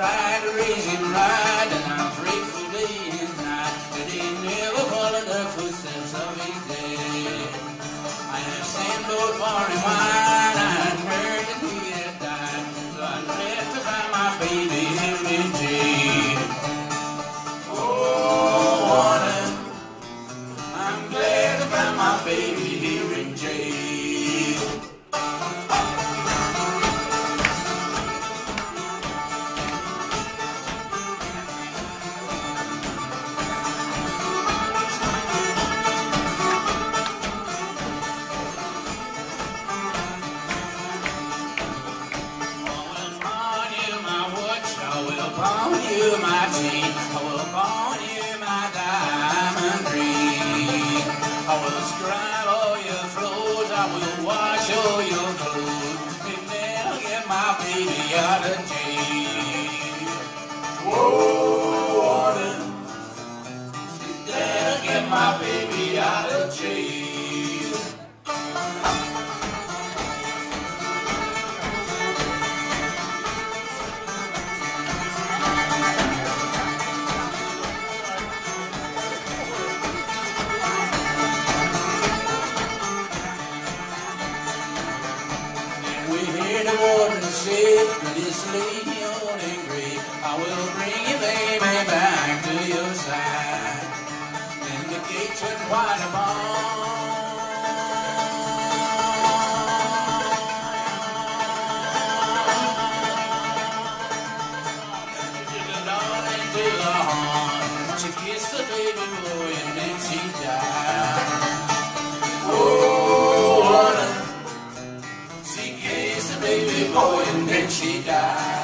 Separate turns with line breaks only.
tried to raise him right, and I'm grateful day and night that he never followed the footsteps of his dad. I have sent both far and wide, my chain, I will pawn you my diamond ring. I will scrub all your floors, I will wash all your clothes, and then I'll get my baby out of jail. Whoa, water, then I'll get my baby out of jail. And hear the warden to this lady on in gray, I will bring you baby back to your side. And the gates went wide upon. She kissed the baby boy and then she died. She died.